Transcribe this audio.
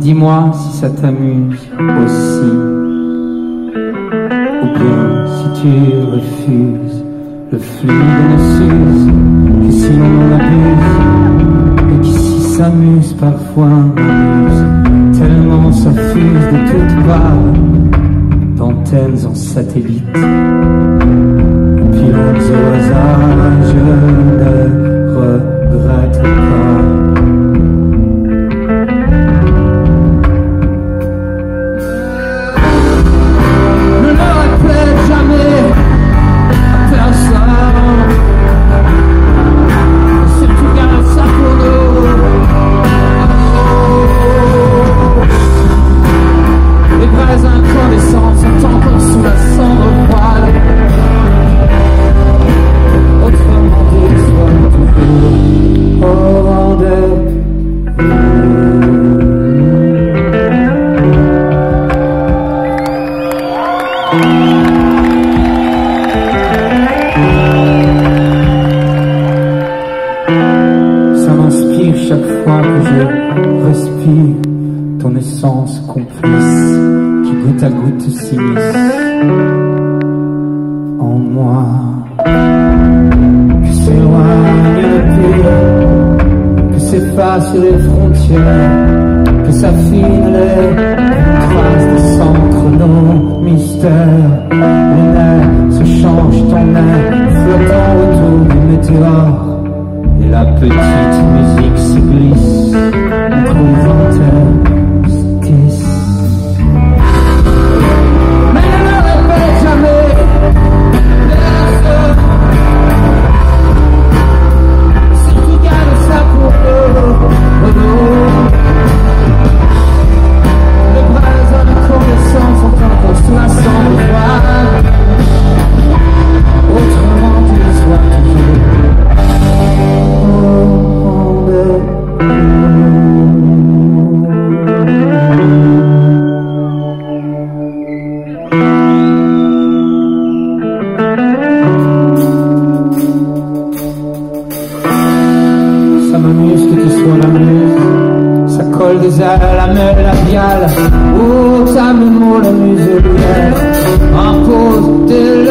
Dis-moi si ça t'amuse aussi. Ou bien si tu refuses, le fluide ne s'use que si l'on abuse. Et qui si s'amuse parfois m'amuse, tellement ça fuse de toutes parts, d'antennes en satellite. Pilotes au hasard, chaque fois que je respire ton essence complice qui goutte à goutte s'immisce en moi. Que s'éloigne le pire, que s'effacent les frontières, que s'affinent les traces des centres, nos mystères. Les nerfs se changent en air, flottant autour du météore. Et la petite musique se à la mêle labiale Oh, ta mémo, la muselière Impose des lettres